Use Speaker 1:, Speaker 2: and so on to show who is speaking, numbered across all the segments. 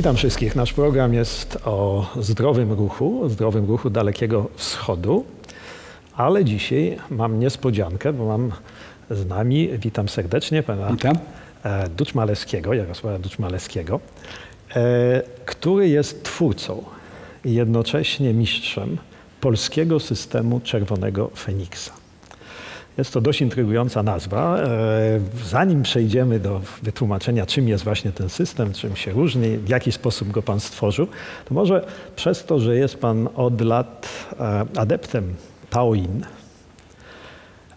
Speaker 1: Witam wszystkich. Nasz program jest o zdrowym ruchu, zdrowym ruchu Dalekiego Wschodu, ale dzisiaj mam niespodziankę, bo mam z nami, witam serdecznie pana
Speaker 2: Witam.
Speaker 1: e, Duczmaleskiego, Jarosława Duczmaleskiego, e, który jest twórcą i jednocześnie mistrzem polskiego systemu Czerwonego Feniksa. Jest to dość intrygująca nazwa. E, Zanim przejdziemy do wytłumaczenia, czym jest właśnie ten system, czym się różni, w jaki sposób go Pan stworzył, to może przez to, że jest Pan od lat e, adeptem Taoin,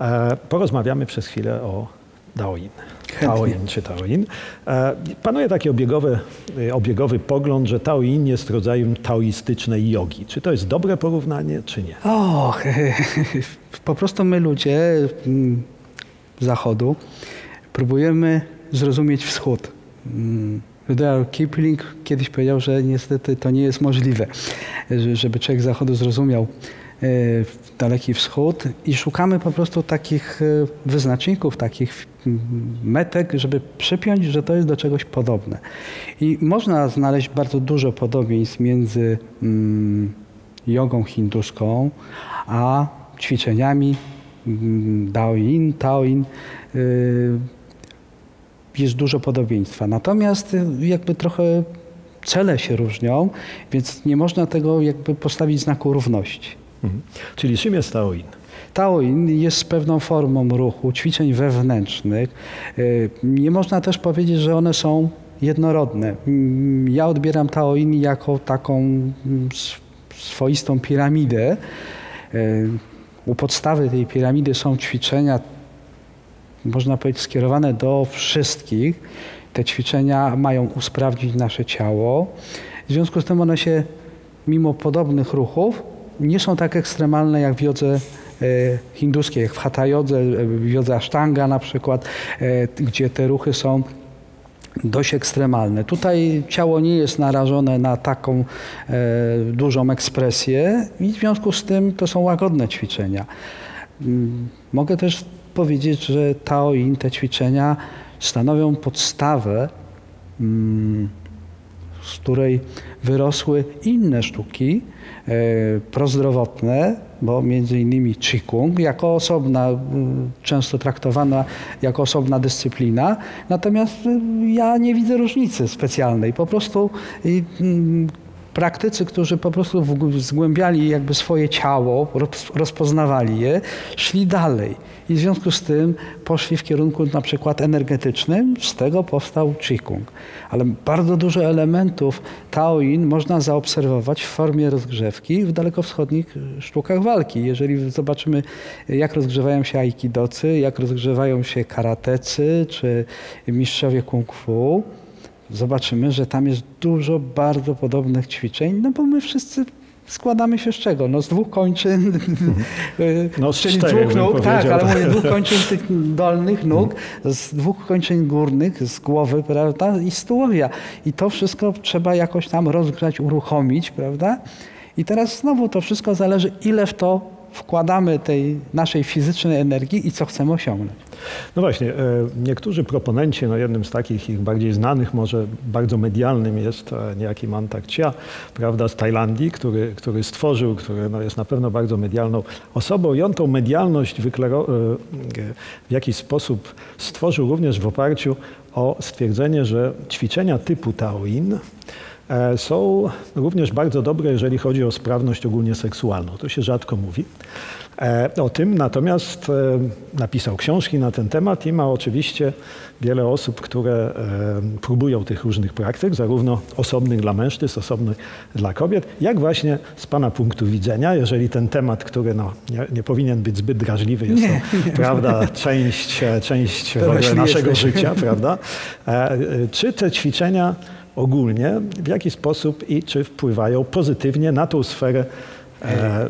Speaker 1: e, porozmawiamy przez chwilę o Daoin. Taoin czy Taoin. E, Panuje taki obiegowy, e, obiegowy pogląd, że Taoin jest rodzajem taoistycznej jogi. Czy to jest dobre porównanie, czy nie?
Speaker 2: Och, po prostu my ludzie mm, zachodu próbujemy zrozumieć wschód. Mm, Rudyard Kipling kiedyś powiedział, że niestety to nie jest możliwe, że- żeby człowiek zachodu zrozumiał e, daleki wschód i szukamy po prostu takich e, wyznaczników, takich mm, metek, żeby przypiąć, że to jest do czegoś podobne. I można znaleźć bardzo dużo podobieństw między mm, jogą hinduską, a ćwiczeniami mm, Daoin, Taoin y, jest dużo podobieństwa. Natomiast y, jakby trochę cele się różnią, więc nie można tego jakby postawić znaku równości.
Speaker 1: Mhm. Czyli czym jest Taoin?
Speaker 2: Taoin jest pewną formą ruchu, ćwiczeń wewnętrznych. Y, Nie można też powiedzieć, że one są jednorodne. Mm, Ja odbieram Taoin jako taką mm, swoistą piramidę. Y, U podstawy tej piramidy są ćwiczenia, można powiedzieć, skierowane do wszystkich. Te ćwiczenia mają usprawnić nasze ciało. W związku z tym one się, mimo podobnych ruchów, nie są tak ekstremalne jak w jodze e, hinduskiej, jak w hatha jodze, e, w jodze ashtanga na przykład, e, gdzie te ruchy są dość ekstremalne. Tutaj ciało nie jest narażone na taką dużą ekspresję i w związku z tym to są łagodne ćwiczenia. Mm, Mogę też powiedzieć, że Taoin, te ćwiczenia stanowią podstawę, mm, z której wyrosły inne sztuki e, prozdrowotne, bo między innymi Qigong jako osobna, mm, często traktowana jako osobna dyscyplina. Natomiast y, ja nie widzę różnicy specjalnej. Po prostu mm, praktycy, którzy po prostu zgłębiali jakby swoje ciało, roz- rozpoznawali je, szli dalej. I w związku z tym poszli w kierunku na przykład energetycznym, z tego powstał Qigong. Ale bardzo dużo elementów Taoin można zaobserwować w formie rozgrzewki w dalekowschodnich sztukach walki. Jeżeli zobaczymy, jak rozgrzewają się aikidocy, jak rozgrzewają się karatecy czy mistrzowie kung fu, zobaczymy, że tam jest dużo bardzo podobnych ćwiczeń, no bo my wszyscy składamy się z czego? No z dwóch kończyn,
Speaker 1: No z
Speaker 2: czyli
Speaker 1: czterech
Speaker 2: dwóch nóg, tak, ale mówię dwóch kończyn tych dolnych nóg, z dwóch kończyn górnych, z głowy, prawda, i z tułowia. I to wszystko trzeba jakoś tam rozgrzać, uruchomić, prawda? I teraz znowu to wszystko zależy, ile w to wkładamy tej naszej fizycznej energii i co chcemy osiągnąć.
Speaker 1: No właśnie, e, niektórzy proponenci, no jednym z takich ich bardziej znanych, może bardzo medialnym jest e, niejaki Mantak Chia, prawda, z Tajlandii, który, który stworzył, który no, jest na pewno bardzo medialną osobą i on tą medialność e, w jakiś sposób stworzył również w oparciu o stwierdzenie, że ćwiczenia typu Taoin są również bardzo dobre, jeżeli chodzi o sprawność ogólnie seksualną. To się rzadko mówi. E, O tym natomiast e, napisał książki na ten temat i ma oczywiście wiele osób, które e, próbują tych różnych praktyk, zarówno osobnych dla mężczyzn, osobnych dla kobiet, jak właśnie z Pana punktu widzenia, jeżeli ten temat, który no, nie, nie powinien być zbyt drażliwy, jest
Speaker 2: Nie,
Speaker 1: to prawda, część, e, część naszego
Speaker 2: jesteśmy.
Speaker 1: życia, prawda? E, e, Czy te ćwiczenia ogólnie w jaki sposób i czy wpływają pozytywnie na tą sferę e,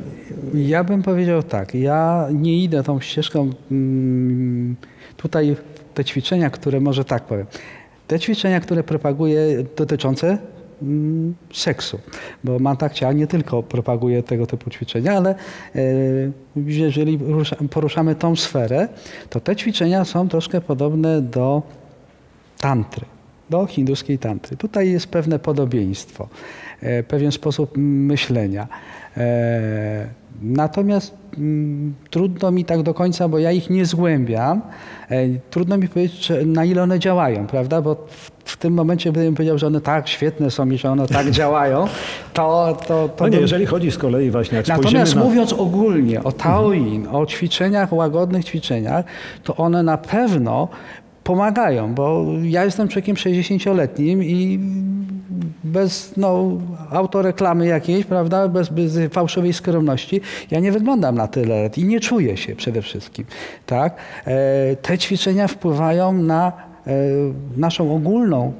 Speaker 2: Ja bym powiedział tak, ja nie idę tą ścieżką. mm, Tutaj te ćwiczenia, które może tak powiem, te ćwiczenia, które propaguję dotyczące mm, seksu, bo Mantak Chia nie tylko propaguje tego typu ćwiczenia, ale e, jeżeli rusza, poruszamy tą sferę, to te ćwiczenia są troszkę podobne do tantry. Do hinduskiej tantry. Tutaj jest pewne podobieństwo, e, pewien sposób myślenia. E, natomiast mm, trudno mi tak do końca, bo ja ich nie zgłębiam, e, trudno mi powiedzieć, na ile one działają, prawda? Bo w tym momencie, gdybym powiedział, że one tak świetne są i że one tak działają, to... to, to
Speaker 1: no nie, bym... jeżeli chodzi z kolei właśnie, jak
Speaker 2: Natomiast
Speaker 1: na...
Speaker 2: mówiąc ogólnie o Taoin, mhm. o ćwiczeniach, łagodnych ćwiczeniach, to one na pewno pomagają, bo ja jestem człowiekiem 60-letnim i bez no, autoreklamy jakiejś, prawda, bez, bez fałszywej skromności, ja nie wyglądam na tyle lat i nie czuję się przede wszystkim. Tak? E, te ćwiczenia wpływają na e, naszą ogólną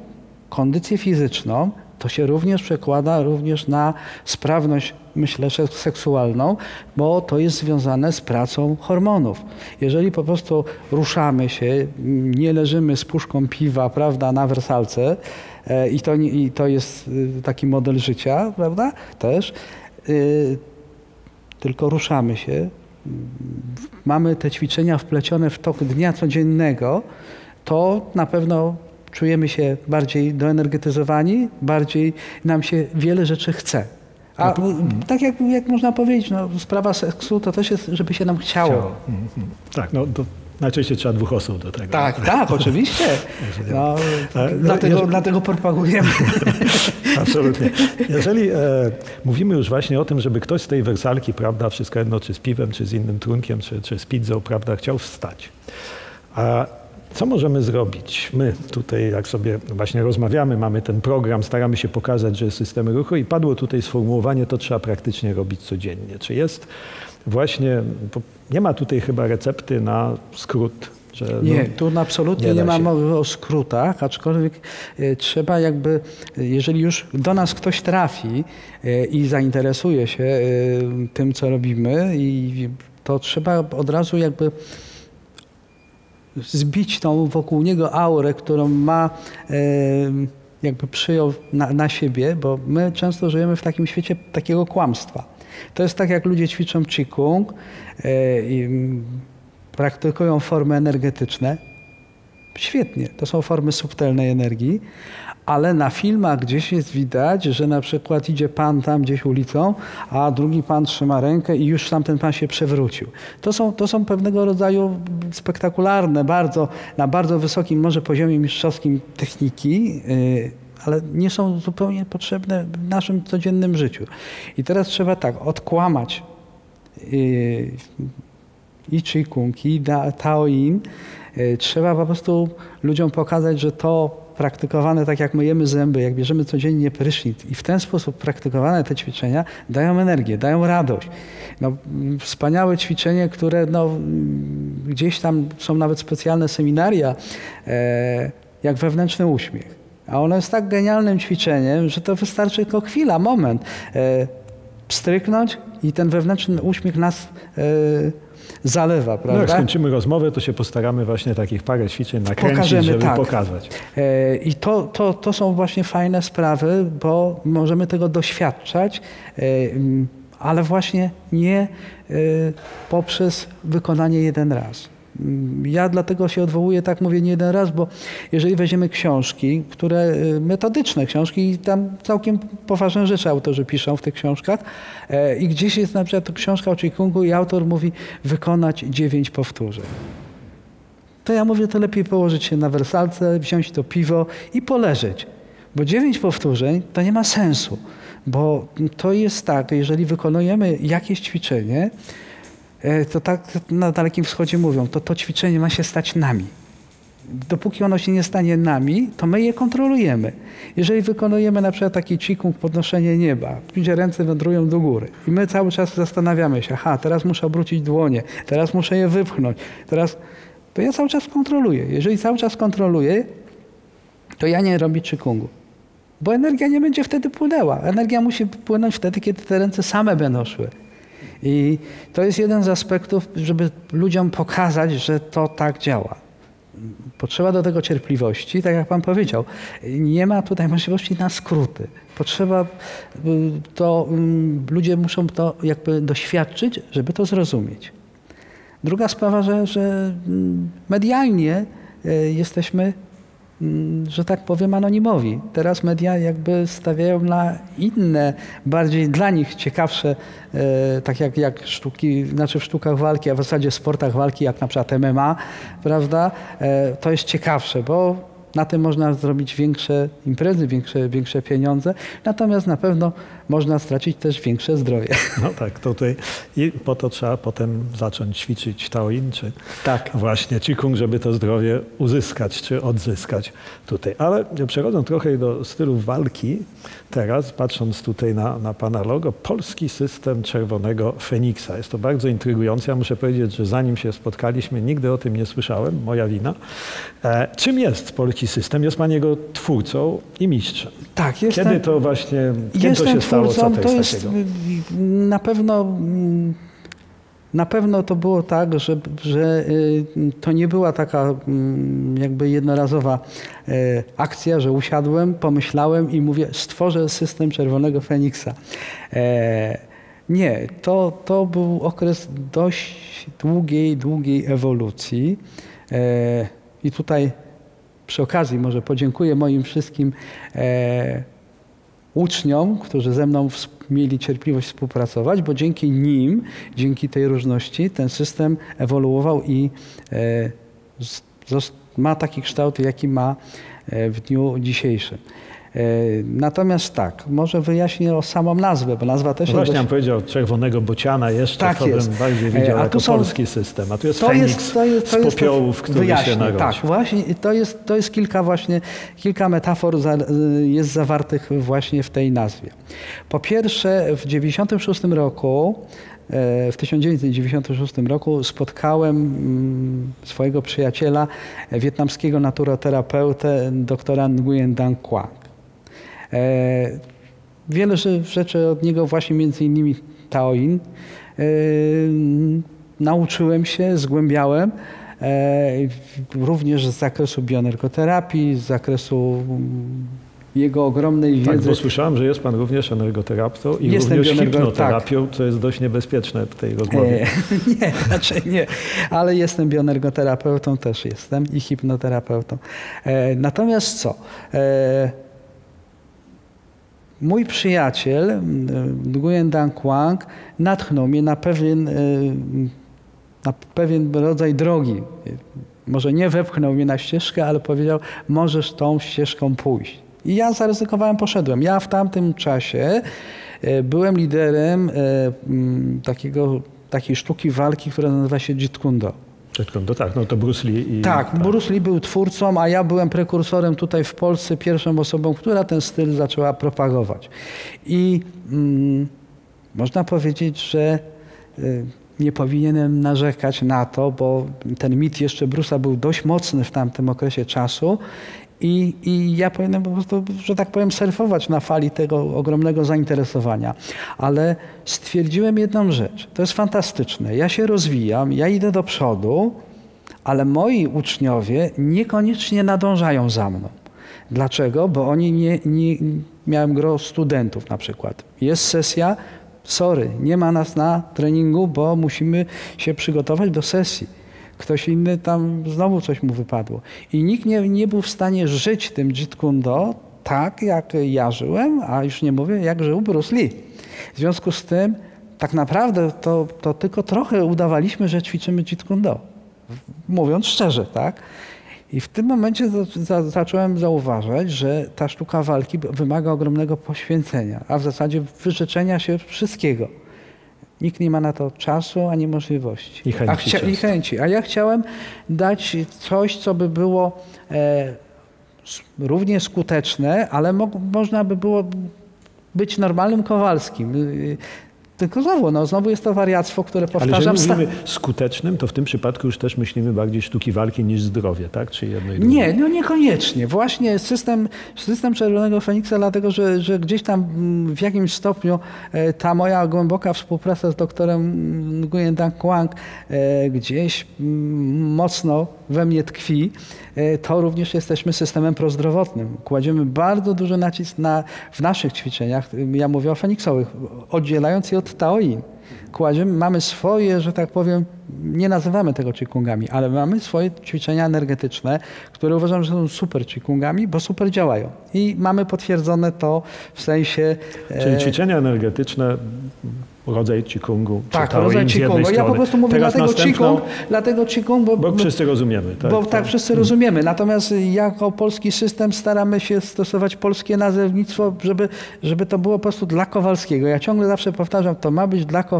Speaker 2: kondycję fizyczną, to się również przekłada również na sprawność, myślę, seksualną, bo to jest związane z pracą hormonów. Jeżeli po prostu ruszamy się, nie leżymy z puszką piwa, prawda, na wersalce e, i to, i to jest y, taki model życia, prawda, też, y, tylko ruszamy się, mamy te ćwiczenia wplecione w tok dnia codziennego, to na pewno czujemy się bardziej doenergetyzowani, bardziej nam się wiele rzeczy chce. A no tak jak, jak można powiedzieć, no, sprawa seksu to też jest, żeby się nam chciało. chciało. Mm.
Speaker 1: Tak, no to najczęściej trzeba dwóch osób do tego.
Speaker 2: Tak, tak, oczywiście. No, no, dlatego, jeżeli... dlatego propagujemy.
Speaker 1: Absolutnie. Jeżeli e, mówimy już właśnie o tym, żeby ktoś z tej wersalki, prawda, wszystko jedno, czy z piwem, czy z innym trunkiem, czy, czy z pizzą, prawda, chciał wstać. A co możemy zrobić? My tutaj, jak sobie właśnie rozmawiamy, mamy ten program, staramy się pokazać, że jest systemy ruchu i padło tutaj sformułowanie, to trzeba praktycznie robić codziennie. Czy jest właśnie, nie ma tutaj chyba recepty na skrót
Speaker 2: że, nie, no, tu absolutnie nie, nie ma mowy o skrótach, aczkolwiek e, trzeba jakby, jeżeli już do nas ktoś trafi e, i zainteresuje się e, tym, co robimy, i to trzeba od razu jakby zbić tą wokół niego aurę, którą ma, jakby przyjął na, na siebie, bo my często żyjemy w takim świecie takiego kłamstwa. To jest tak, jak ludzie ćwiczą Qigong e, praktykują formy energetyczne. Świetnie, to są formy subtelnej energii, ale na filmach gdzieś jest widać, że na przykład idzie pan tam gdzieś ulicą, a drugi pan trzyma rękę i już tamten pan się przewrócił. To są, to są pewnego rodzaju spektakularne, bardzo, na bardzo wysokim może poziomie mistrzowskim techniki, yy, ale nie są zupełnie potrzebne w naszym codziennym życiu. I teraz trzeba tak, odkłamać yy, i Qigong, i Taoin, yy, trzeba po prostu ludziom pokazać, że to praktykowane tak jak myjemy zęby, jak bierzemy codziennie prysznic i w ten sposób praktykowane te ćwiczenia dają energię, dają radość. No, wspaniałe ćwiczenie, które no, gdzieś tam są nawet specjalne seminaria, e, jak wewnętrzny uśmiech. A ono jest tak genialnym ćwiczeniem, że to wystarczy tylko chwila, moment. E, stryknąć i ten wewnętrzny uśmiech nas e, zalewa, prawda?
Speaker 1: No jak skończymy rozmowę, to się postaramy właśnie takich parę ćwiczeń nakręcić, Pokażemy, żeby tak. pokazać.
Speaker 2: E, I to, to, to są właśnie fajne sprawy, bo możemy tego doświadczać, e, ale właśnie nie poprzez wykonanie jeden raz. Ja dlatego się odwołuję, tak mówię nie jeden raz, bo jeżeli weźmiemy książki, które y, metodyczne książki i tam całkiem poważne rzeczy autorzy piszą w tych książkach e, i gdzieś jest na przykład książka o Qigong'u i autor mówi wykonać dziewięć powtórzeń. To ja mówię, to lepiej położyć się na wersalce, wziąć to piwo i poleżeć. Bo dziewięć powtórzeń to nie ma sensu. Bo to jest tak, jeżeli wykonujemy jakieś ćwiczenie, to tak na Dalekim Wschodzie mówią, to to ćwiczenie ma się stać nami. Dopóki ono się nie stanie nami, to my je kontrolujemy. Jeżeli wykonujemy na przykład taki cikung, podnoszenie nieba, gdzie ręce wędrują do góry i my cały czas zastanawiamy się, aha, teraz muszę obrócić dłonie, teraz muszę je wypchnąć, teraz... To ja cały czas kontroluję. Jeżeli cały czas kontroluję, to ja nie robię cikungu. Bo energia nie będzie wtedy płynęła. Energia musi płynąć wtedy, kiedy te ręce same będą szły. I to jest jeden z aspektów, żeby ludziom pokazać, że to tak działa. Potrzeba do tego cierpliwości, tak jak Pan powiedział. Nie ma tutaj możliwości na skróty. Potrzeba, y, to mm, ludzie muszą to jakby doświadczyć, żeby to zrozumieć. Druga sprawa, że, że mm, medialnie y, jesteśmy że tak powiem, anonimowi. Teraz media jakby stawiają na inne, bardziej dla nich ciekawsze, e, tak jak, jak sztuki, znaczy w sztukach walki, a w zasadzie w sportach walki, jak na przykład MMA, prawda? E, to jest ciekawsze, bo na tym można zrobić większe imprezy, większe, większe pieniądze, natomiast na pewno można stracić też większe zdrowie.
Speaker 1: No tak, tutaj i po to trzeba potem zacząć ćwiczyć Taoin, czy
Speaker 2: tak.
Speaker 1: właśnie Qigong, żeby to zdrowie uzyskać, czy odzyskać tutaj. Ale przechodząc trochę do stylów walki, teraz patrząc tutaj na, na Pana logo, polski system czerwonego Feniksa. Jest to bardzo intrygujące. Ja muszę powiedzieć, że zanim się spotkaliśmy, nigdy o tym nie słyszałem, moja wina. E, czym jest polski system? Jest Pan jego twórcą i mistrzem.
Speaker 2: Tak, jestem.
Speaker 1: Kiedy to właśnie, kiedy to się stało? Co to,
Speaker 2: to
Speaker 1: jest,
Speaker 2: jest na pewno na pewno to było tak, że, że y, to nie była taka mm, jakby jednorazowa y, akcja, że usiadłem, pomyślałem i mówię, stworzę system Czerwonego Feniksa. E, nie, to, to był okres dość długiej, długiej ewolucji. E, I tutaj przy okazji może podziękuję moim wszystkim e, uczniom, którzy ze mną mieli cierpliwość współpracować, bo dzięki nim, dzięki tej różności, ten system ewoluował i e, ma taki kształt, jaki ma e, w dniu dzisiejszym. E, natomiast tak, może wyjaśnię o samą nazwę, bo nazwa też
Speaker 1: no Właśnie dość... powiedział czerwonego bociana jeszcze, tak to jest. bym bardziej widział a jako są... polski system, a tu jest to Feniks jest, to jest, to z popiołów, który wyjaśnię, się narodził.
Speaker 2: Tak, właśnie to jest, to jest kilka właśnie, kilka metafor za, jest zawartych właśnie w tej nazwie. Po pierwsze w 96 roku e, w 1996 roku spotkałem mm, swojego przyjaciela, wietnamskiego naturoterapeutę, doktora Nguyen Dan Quang. E, wiele rzeczy od niego właśnie między innymi Taoin. E, nauczyłem się, zgłębiałem e, również z zakresu bioenergoterapii, z zakresu mm, jego ogromnej tak, wiedzy.
Speaker 1: Tak, bo słyszałem, że jest Pan również energoterapeutą i Jestem również hipnoterapią, tak. co jest dość niebezpieczne w tej rozmowie. E,
Speaker 2: nie, raczej nie, ale jestem bioenergoterapeutą, też jestem i hipnoterapeutą. E, natomiast co? E, Mój przyjaciel, Nguyen Dan Quang, natchnął mnie na pewien, e, na pewien rodzaj drogi. Może nie wepchnął mnie na ścieżkę, ale powiedział, możesz tą ścieżką pójść. I ja zaryzykowałem, poszedłem. Ja w tamtym czasie e, byłem liderem takiego, takiej sztuki walki, która nazywa się Jeet Kune Do.
Speaker 1: No tak, no to Bruce Lee.
Speaker 2: I, tak, tak, Bruce Lee był twórcą, a ja byłem prekursorem tutaj w Polsce, pierwszą osobą, która ten styl zaczęła propagować. I mm, można powiedzieć, że y, nie powinienem narzekać na to, bo ten mit jeszcze Bruce'a był dość mocny w tamtym okresie czasu i, I ja powinienem po prostu, że tak powiem, surfować na fali tego ogromnego zainteresowania. Ale stwierdziłem jedną rzecz. To jest fantastyczne. Ja się rozwijam, ja idę do przodu, ale moi uczniowie niekoniecznie nadążają za mną. Dlaczego? Bo oni nie, nie miałem gro studentów na przykład. Jest sesja, sorry, nie ma nas na treningu, bo musimy się przygotować do sesji ktoś inny tam znowu coś mu wypadło. I nikt nie, nie był w stanie żyć tym Jeet Kune Do tak, jak ja żyłem, a już nie mówię, jak żył Bruce Lee. W związku z tym tak naprawdę to, to tylko trochę udawaliśmy, że ćwiczymy Jeet Kune Do. Mówiąc szczerze, tak? I w tym momencie za, za, zacząłem zauważać, że ta sztuka walki wymaga ogromnego poświęcenia, a w zasadzie wyrzeczenia się wszystkiego. Nikt nie ma na to czasu ani możliwości.
Speaker 1: I chęci.
Speaker 2: A, I chęci. A ja chciałem dać coś, co by było e, równie skuteczne, ale mo można by było być normalnym Kowalskim. Tylko znowu, no, znowu jest to wariactwo, które powtarzam.
Speaker 1: Ale jeżeli mówimy skutecznym, to w tym przypadku już też myślimy bardziej sztuki walki niż zdrowie, tak? Czy jedno i drugie?
Speaker 2: Nie, no niekoniecznie. Właśnie system, system Czerwonego Feniksa, dlatego że, że gdzieś tam mm, w jakimś stopniu e, ta moja głęboka współpraca z doktorem Nguyen Dan Quang e, gdzieś mm, mocno we mnie tkwi, e, to również jesteśmy systemem prozdrowotnym. Kładziemy bardzo duży nacisk na, w naszych ćwiczeniach, ja mówię o feniksowych, oddzielając je od taoin. Kładziemy, mamy swoje, że tak powiem, nie nazywamy tego qigongami, ale mamy swoje ćwiczenia energetyczne, które uważam, że są super qigongami, bo super działają. I mamy potwierdzone to w sensie...
Speaker 1: Czyli ćwiczenia energetyczne rodzaj Qigongu.
Speaker 2: Tak, rodzaj Qigongu. Ja po prostu mówię Teraz dlatego Qigong, dlatego Qigong,
Speaker 1: bo, bo wszyscy rozumiemy.
Speaker 2: Tak, bo tak, tak wszyscy rozumiemy. Natomiast jako polski system staramy się stosować polskie nazewnictwo, żeby, żeby to było po prostu dla Kowalskiego. Ja ciągle zawsze powtarzam, to ma być dla Kowalskiego,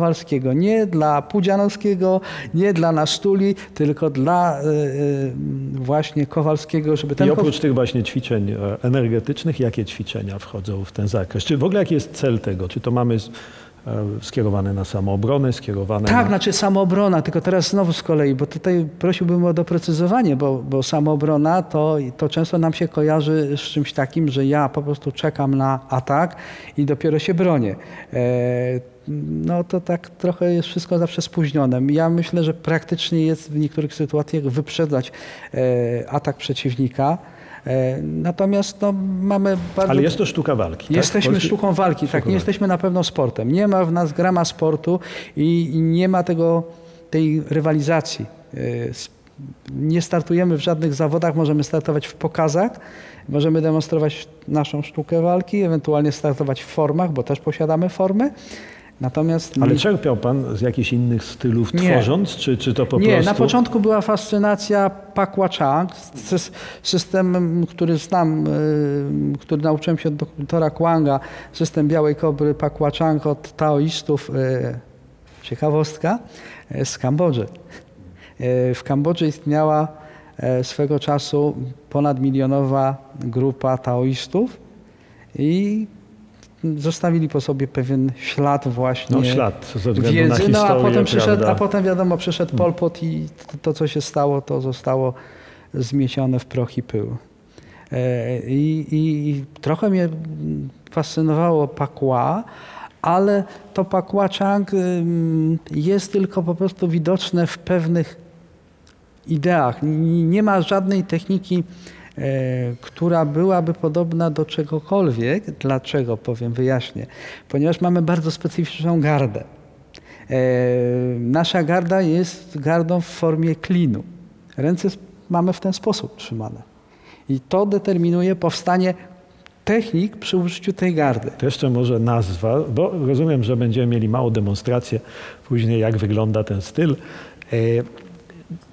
Speaker 2: nie dla Pudzianowskiego, nie dla Nastuli, tylko dla y, y, właśnie Kowalskiego, żeby ten...
Speaker 1: I oprócz tych właśnie ćwiczeń e, energetycznych, jakie ćwiczenia wchodzą w ten zakres? Czy w ogóle jaki jest cel tego? Czy to mamy E, skierowane na samoobronę, skierowane
Speaker 2: Tak,
Speaker 1: na...
Speaker 2: znaczy samoobrona, tylko teraz znowu z kolei, bo tutaj prosiłbym o doprecyzowanie, bo, bo samoobrona to, to często nam się kojarzy z czymś takim, że ja po prostu czekam na atak i dopiero się bronię. E, no to tak trochę jest wszystko zawsze spóźnione. Ja myślę, że praktycznie jest w niektórych sytuacjach wyprzedzać e, atak przeciwnika, E, natomiast no, mamy bardzo...
Speaker 1: Ale jest to sztuka walki.
Speaker 2: Tak? Jesteśmy Polski... sztuką walki, tak. Nie jesteśmy na pewno sportem. Nie ma w nas grama sportu i nie ma tego, tej rywalizacji. E, nie startujemy w żadnych zawodach, możemy startować w pokazach, możemy demonstrować naszą sztukę walki, ewentualnie startować w formach, bo też posiadamy formy. Natomiast
Speaker 1: Ale czerpiał Pan z jakichś innych stylów nie. tworząc, czy, czy to po
Speaker 2: nie,
Speaker 1: prostu...
Speaker 2: Nie, na początku była fascynacja Pakła Chang, systemem, który znam, y, który nauczyłem się od doktora Kwanga, system Białej Kobry Pakła Chang od taoistów, y, ciekawostka, y, z Kambodży. W Kambodży istniała swego czasu ponadmilionowa grupa taoistów i zostawili po sobie pewien ślad właśnie
Speaker 1: no, ślad ze wiedzy, na historię,
Speaker 2: no, a potem
Speaker 1: przyszedł,
Speaker 2: a potem wiadomo, przyszedł hmm. Pol Pot i to, co się stało, to zostało zmiecione w proch i pył. E, I, i trochę mnie fascynowało Pakła, ale to Pakła Chang jest tylko po prostu widoczne w pewnych ideach. Nie ma żadnej techniki która byłaby podobna do czegokolwiek. Dlaczego? Powiem, wyjaśnię. Ponieważ mamy bardzo specyficzną gardę. E, nasza garda jest gardą w formie klinu. Ręce mamy w ten sposób trzymane. I to determinuje powstanie technik przy użyciu tej gardy.
Speaker 1: To jeszcze może nazwa, bo rozumiem, że będziemy mieli małą demonstrację później, jak wygląda ten styl.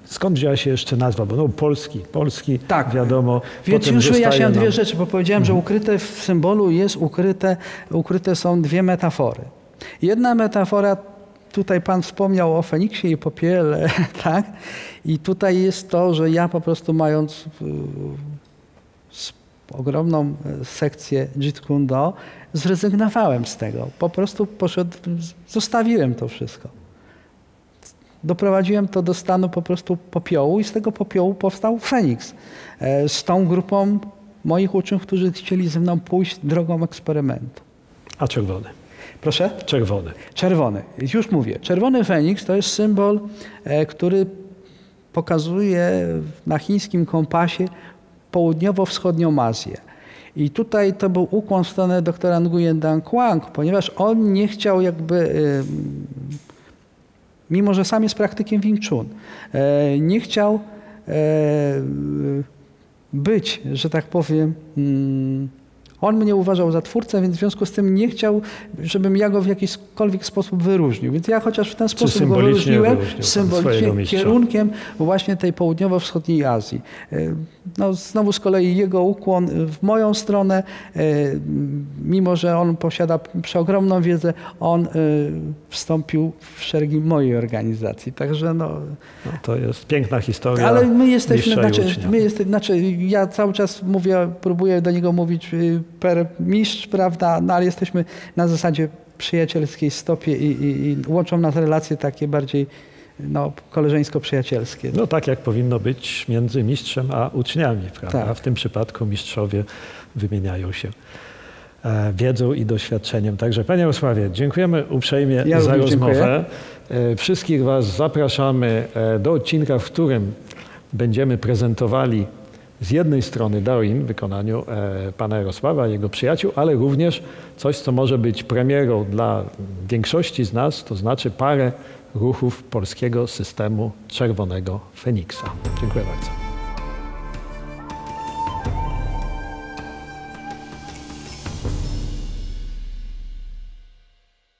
Speaker 1: Skąd wzięła się jeszcze nazwa? Bo no, polski, polski, tak. wiadomo.
Speaker 2: Więc już wyjaśniam dwie rzeczy, bo powiedziałem, mhm. że ukryte w symbolu jest ukryte, ukryte są dwie metafory. Jedna metafora, tutaj Pan wspomniał o Feniksie i popiele, tak? I tutaj jest to, że ja po prostu mając ogromną e, sekcję Jeet Kune Do, zrezygnowałem z tego. Po prostu poszedł, zostawiłem to wszystko doprowadziłem to do stanu po prostu popiołu i z tego popiołu powstał Feniks. E, z tą grupą moich uczniów, którzy chcieli ze mną pójść drogą eksperymentu.
Speaker 1: A czerwony?
Speaker 2: Proszę?
Speaker 1: Czerwony.
Speaker 2: Czerwony. Już mówię. Czerwony Feniks to jest symbol, e, który pokazuje na chińskim kompasie południowo-wschodnią Azję. I tutaj to był ukłon w stronę doktora Nguyen Dan Quang, ponieważ on nie chciał jakby mimo że sam jest praktykiem Wing Chun. E, nie chciał e, być, że tak powiem, mm, on mnie uważał za twórcę, więc w związku z tym nie chciał, żebym ja go w jakikolwiek sposób wyróżnił. Więc ja chociaż w ten sposób go wyróżniłem, symbolicznie kierunkiem właśnie tej południowo-wschodniej Azji. E, no, znowu z kolei jego ukłon w moją stronę, e, mimo że on posiada przeogromną wiedzę, on e, wstąpił w szeregi mojej organizacji. Także no,
Speaker 1: no to jest piękna historia.
Speaker 2: Ale my jesteśmy, znaczy, my jesteśmy, znaczy ja cały czas mówię, próbuję do niego mówić per mistrz, prawda, no ale jesteśmy na zasadzie przyjacielskiej stopie i, i, i łączą nas relacje takie bardziej no, koleżeńsko-przyjacielskie.
Speaker 1: No tak jak powinno być między mistrzem a uczniami, prawda? Tak. W tym przypadku mistrzowie wymieniają się e, wiedzą i doświadczeniem. Także Panie Osławie, dziękujemy uprzejmie ja za rozmowę. Dziękuję. Wszystkich Was zapraszamy e, do odcinka, w którym będziemy prezentowali z jednej strony Darin w wykonaniu e, pana Jarosława i jego przyjaciół, ale również coś, co może być premierą dla większości z nas, to znaczy parę ruchów polskiego systemu Czerwonego Feniksa. Dziękuję bardzo.